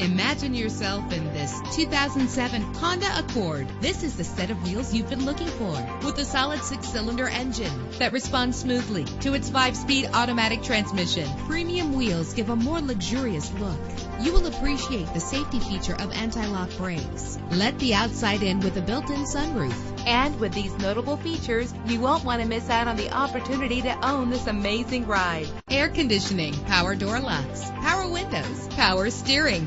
Imagine yourself in this 2007 Honda Accord. This is the set of wheels you've been looking for with a solid six-cylinder engine that responds smoothly to its five-speed automatic transmission. Premium wheels give a more luxurious look. You will appreciate the safety feature of anti-lock brakes. Let the outside in with a built-in sunroof. And with these notable features, you won't want to miss out on the opportunity to own this amazing ride. Air conditioning, power door locks, power windows, power steering,